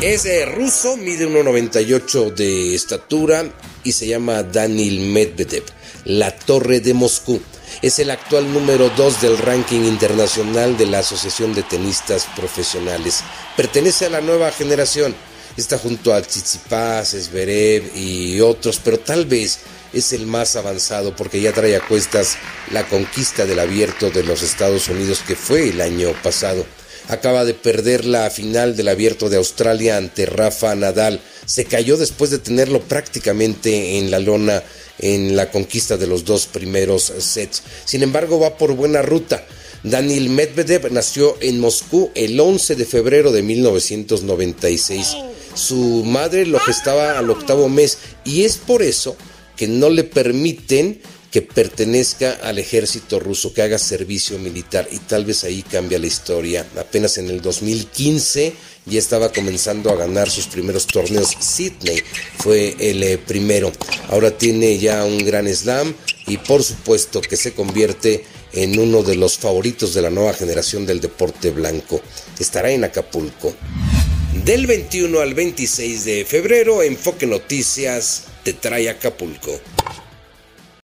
Es eh, ruso, mide 1,98 de estatura y se llama Daniel Medvedev, la Torre de Moscú. Es el actual número 2 del ranking internacional de la Asociación de Tenistas Profesionales. Pertenece a la nueva generación. Está junto a Tsitsipas, Zverev y otros, pero tal vez es el más avanzado porque ya trae a cuestas la conquista del abierto de los Estados Unidos que fue el año pasado. Acaba de perder la final del abierto de Australia ante Rafa Nadal. Se cayó después de tenerlo prácticamente en la lona en la conquista de los dos primeros sets. Sin embargo, va por buena ruta. Daniel Medvedev nació en Moscú el 11 de febrero de 1996. Su madre lo gestaba al octavo mes y es por eso que no le permiten que pertenezca al ejército ruso, que haga servicio militar y tal vez ahí cambia la historia. Apenas en el 2015 ya estaba comenzando a ganar sus primeros torneos. Sydney fue el eh, primero. Ahora tiene ya un gran slam y por supuesto que se convierte en uno de los favoritos de la nueva generación del deporte blanco. Estará en Acapulco. Del 21 al 26 de febrero, Enfoque Noticias te trae Acapulco.